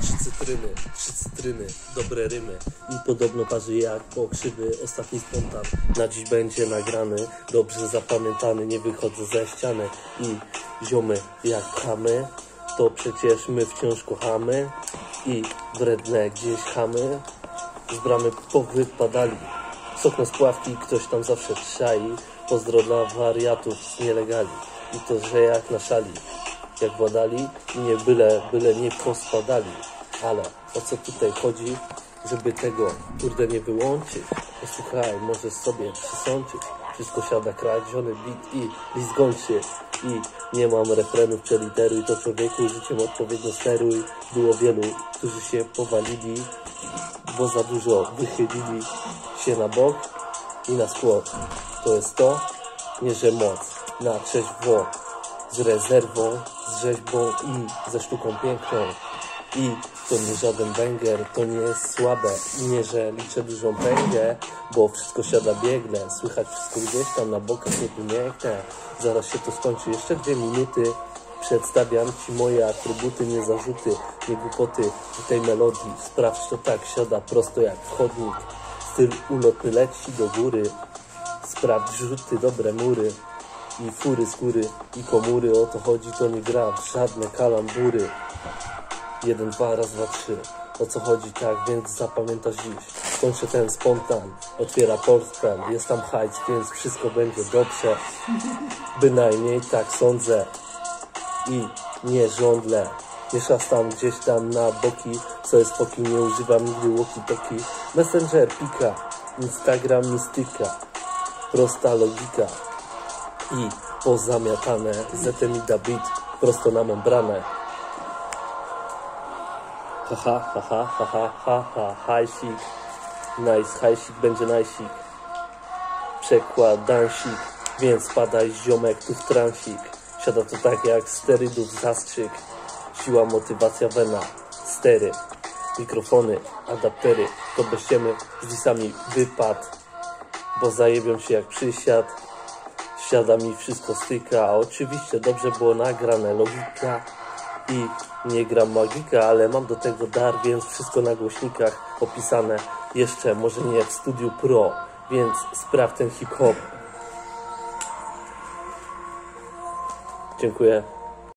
Trzy cytryny, trzy cytryny, dobre rymy. I podobno parzy jak pokrzywy. Ostatni spontan Na dziś będzie nagrany, dobrze zapamiętany Nie wychodzę ze ściany. I ziomy jak kamy To przecież my wciąż kochamy. I wredne gdzieś chamy Z bramy powypadali. Sok na spławki, ktoś tam zawsze trzai. Pozdro dla wariatów z nielegali I to, że jak na szali jak władali i nie byle, byle nie pospadali. Ale o co tutaj chodzi, żeby tego kurde nie wyłączyć? Posłuchaj, możesz sobie przysądzić. Wszystko siada kradziony bit i list gończy. I nie mam refrenów przeliteruj to człowieku, życiem odpowiednio steruj. Było wielu, którzy się powalili, bo za dużo wychylili się na bok i na skłon. To jest to, nie że moc, na trzeźwo z rezerwą, z rzeźbą i ze sztuką piękną. I to nie żaden węgier, to nie jest słabe. I nie, że liczę dużą pęgę, bo wszystko siada biegle. Słychać wszystko gdzieś tam na bokach niepiękne. Zaraz się to skończy, jeszcze dwie minuty. Przedstawiam Ci moje atrybuty, nie zarzuty, nie głupoty tej melodii. Sprawdź to tak, siada prosto jak wchodnik. Styl ulotny leci do góry. Sprawdź rzuty, dobre mury i fury, skóry i komury. O to chodzi, to nie gra w żadne kalambury. Jeden, dwa, raz, dwa, trzy. O co chodzi, tak, więc zapamiętasz dziś. Kończę ten spontan, otwiera portfel, jest tam hajs, więc wszystko będzie dobrze. Bynajmniej tak sądzę. I nie żądlę. Nie szastam gdzieś tam na boki, co jest poki, nie używam nigdy walkie-talkie. Messenger, pika, Instagram, mistyka. Prosta logika i pozamiatane Zetemida Beat prosto na membranę. Haha, haha, haha, haha, hajsik, nice, hajsik będzie najsik. Przekład dansik, więc padaj ziomek tu w transik. Siada to tak jak sterydów zastrzyk. Siła, motywacja, wena, stery, mikrofony, adaptery. To beściemy z disami wypad, bo zajebią się jak przysiad siada mi wszystko styka. Oczywiście dobrze było nagrane, logika i nie gram magika, ale mam do tego dar, więc wszystko na głośnikach opisane. Jeszcze może nie w Studiu Pro, więc sprawdź ten hip-hop. Dziękuję.